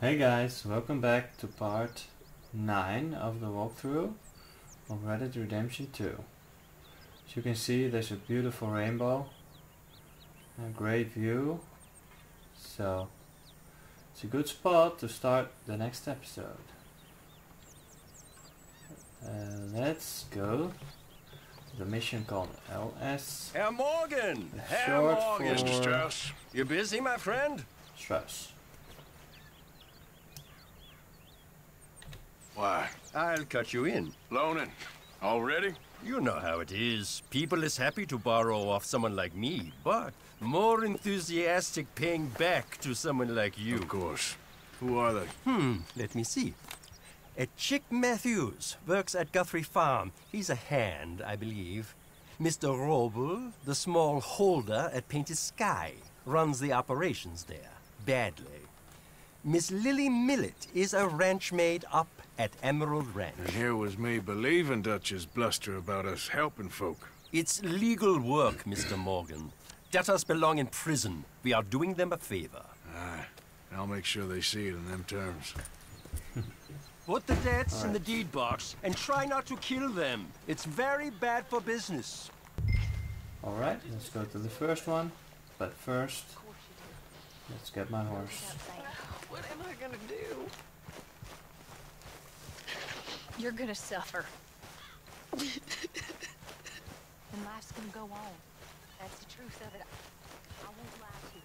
Hey guys, welcome back to part 9 of the walkthrough of Red Dead Redemption 2. As you can see there's a beautiful rainbow, a great view, so it's a good spot to start the next episode. Uh, let's go the mission called LS Herr Morgan! Herr Morgan! for- Strauss. You busy, my friend? Strauss. Why? I'll cut you in. Loaning. Already? You know how it is. People is happy to borrow off someone like me, but more enthusiastic paying back to someone like you. Of course. Who are they? Hmm, let me see. A Chick Matthews works at Guthrie Farm. He's a hand, I believe. Mr. Roble, the small holder at Painted Sky, runs the operations there, badly. Miss Lily Millet is a ranch maid up at Emerald Ranch. And here was me believing Dutch's bluster about us helping folk. It's legal work, Mr. Morgan. Debtors belong in prison. We are doing them a favor. Aye. I'll make sure they see it in them terms. Put the debts in the deed box and try not to kill them. It's very bad for business. Alright, let's go to the first one, but first let's get my horse. What am I gonna do? You're gonna suffer. and life's gonna go on. That's the truth of it. I won't lie to you.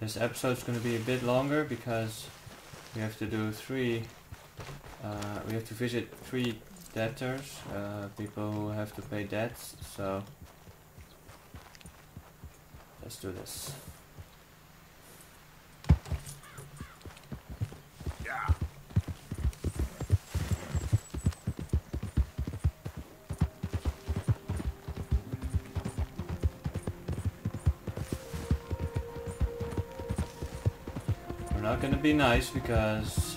This episode's going to be a bit longer because we have to do three. Uh, we have to visit three debtors, uh, people who have to pay debts. So let's do this. Not to be nice because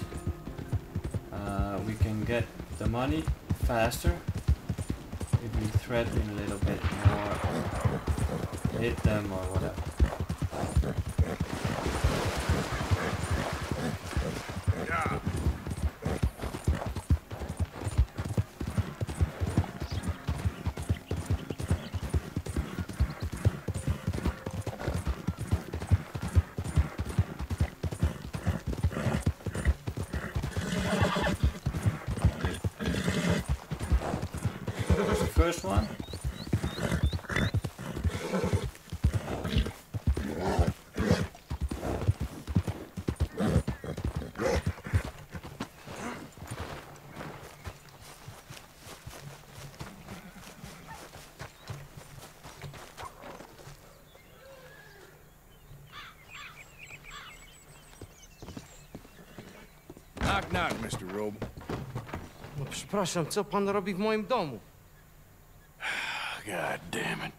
uh, we can get the money faster if we threaten a little bit more, hit them or whatever. Here's the first one. Knock knock, Mr. Robe. No przepraszam, co pan robi w moim domu? God damn it.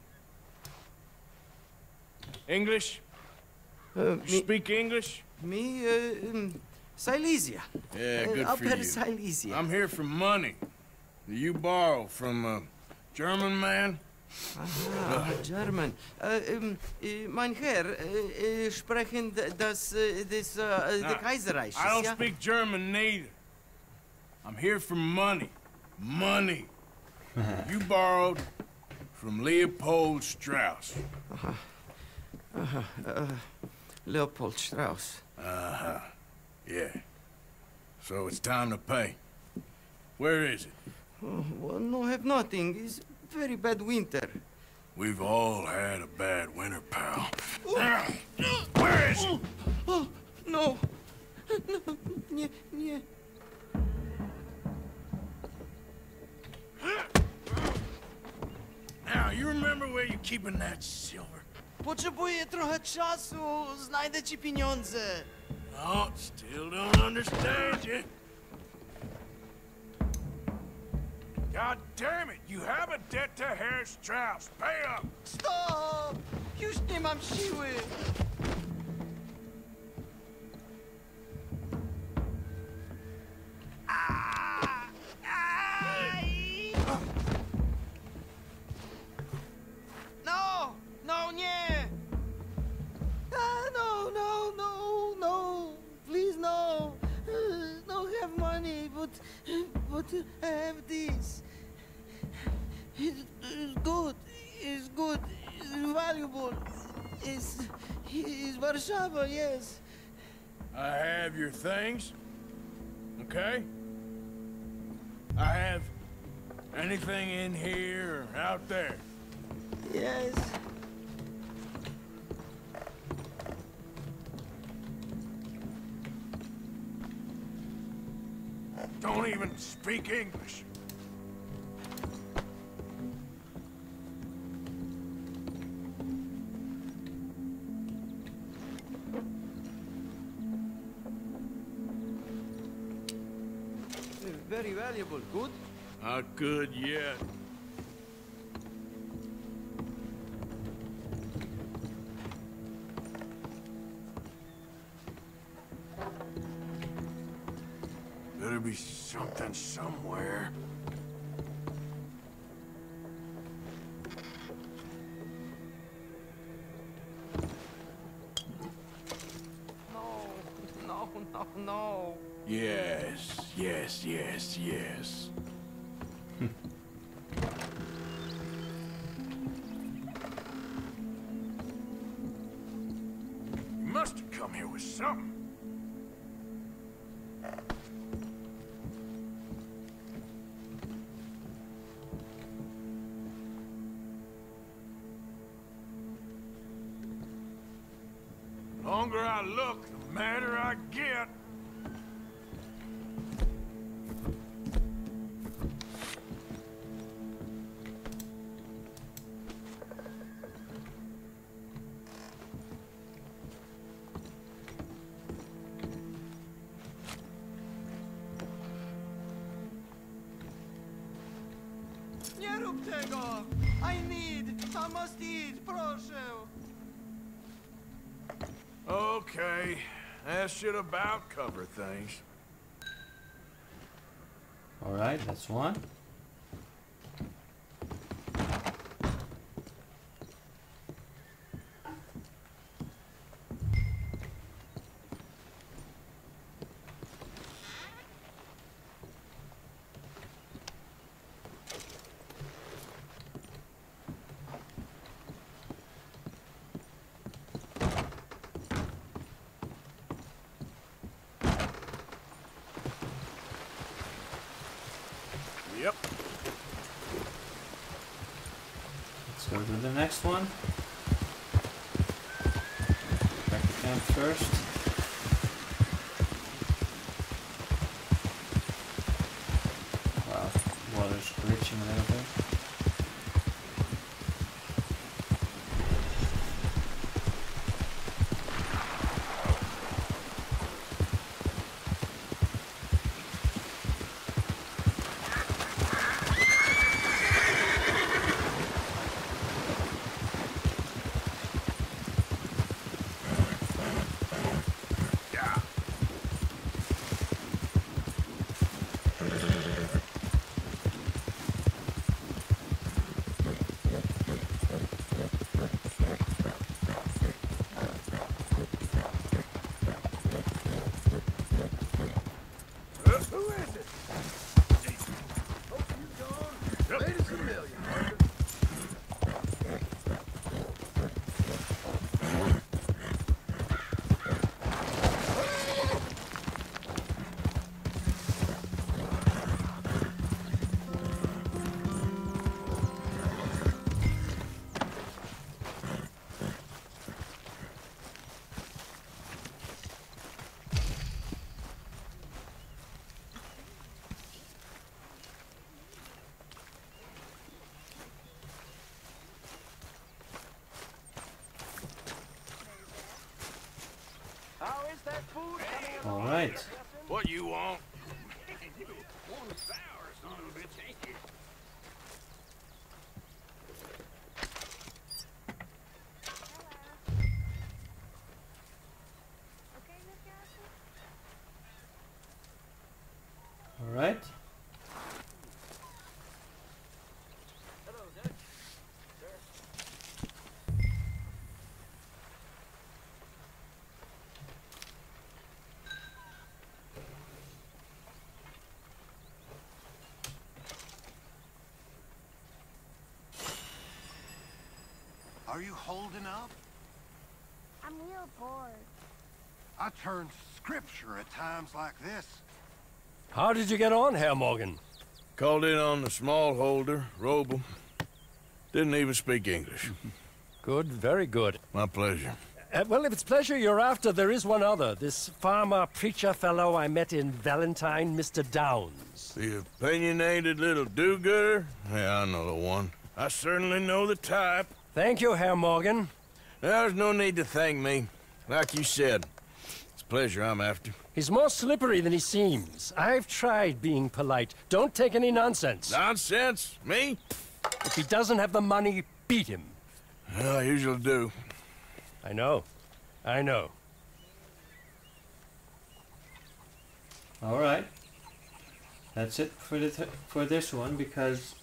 English? E, You mi, speak English? Me, e, em, Silesia. Yeah, E, good for you. Silesia. I'm here for money. that You borrow from a German man? Aha, German. Äh, ähm, äh, mein Herr, sprechen das, das, äh, Nah, der Kaiserreich, I don't ja? speak German neither. I'm here for money. Money. you borrowed from Leopold Strauss. Äh, Leopold Strauss. Uh-huh. Yeah. So it's time to pay. Where is it? Oh, well, no, have nothing. It's very bad winter. We've all had a bad winter, pal. Oh, oh, ah! oh, Where is it? Oh, no. No, nie, nie. Where you're keeping that silver? Potrzebuję trochę czasu, znajdę ci pieniądze. Oh, still don't understand you. God damn it! You have a debt to Herr Strauss. Pay up! Stop! Już nie mam siły. To have this. It's, it's good. It's good. It's valuable. It's, it's Warszawa, yes. I have your things. Okay? I have anything in here or out there. Yes. Even speak English. Very valuable. Good? Not good yet. No. Yes, yes, yes, yes. you must have come here with something. longer I look, the madder I get. Rób tego! I need! I must eat, proszę! Okay, that should about cover things. Alright, that's one. Yep. Let's go to the next one. Back to camp first. Wow, water's glitching a little bit. What you want? Okay, Miss Garrison? Alright. Are you holding up? I'm real bored. I turn scripture at times like this. How did you get on, Herr Morgan? Called in on the small holder, Roble. Didn't even speak English. Good, very good. My pleasure. Uh, well, if it's pleasure you're after, there is one other. This farmer preacher fellow I met in Valentine, Mr. Downes. The opinionated little do-gooder? Yeah, I know the one. I certainly know the type. Thank you, Herr Morgan. There's no need to thank me. Like you said, it's pleasure I'm after. He's more slippery than he seems. I've tried being polite. Don't take any nonsense. Nonsense? Me? If he doesn't have the money, beat him. Well, I usually do. I know. I know. All right. That's it for the th- for this one because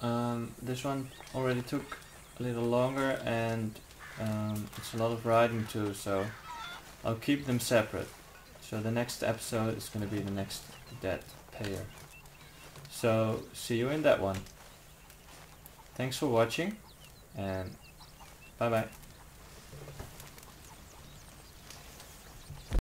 um, this one already took a little longer and um, it's a lot of writing too. So I'll keep them separate. So the next episode is going to be the next debt payer. So see you in that one. Thanks for watching and bye bye.